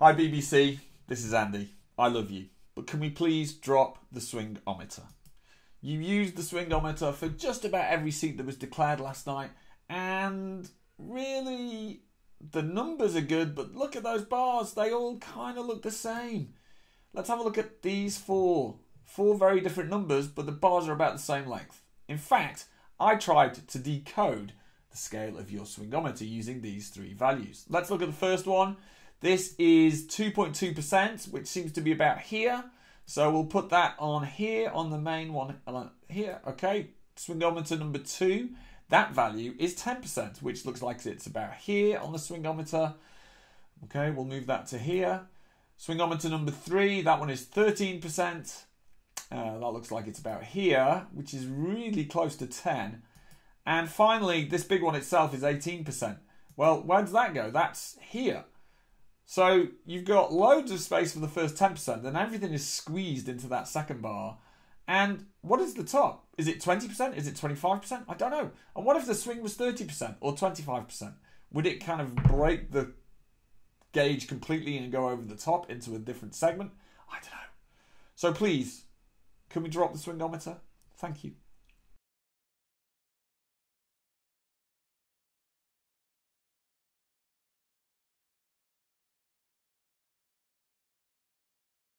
Hi, BBC. This is Andy. I love you. But can we please drop the swingometer? You used the swingometer for just about every seat that was declared last night, and really, the numbers are good, but look at those bars. They all kind of look the same. Let's have a look at these four. Four very different numbers, but the bars are about the same length. In fact, I tried to decode the scale of your swingometer using these three values. Let's look at the first one. This is 2.2%, which seems to be about here. So we'll put that on here, on the main one here. Okay, swingometer number two. That value is 10%, which looks like it's about here on the swingometer. Okay, we'll move that to here. Swingometer number three, that one is 13%. Uh, that looks like it's about here, which is really close to 10. And finally, this big one itself is 18%. Well, where does that go? That's here. So you've got loads of space for the first 10%, then everything is squeezed into that second bar. And what is the top? Is it 20%? Is it 25%? I don't know. And what if the swing was 30% or 25%? Would it kind of break the gauge completely and go over the top into a different segment? I don't know. So please, can we drop the swingometer? Thank you.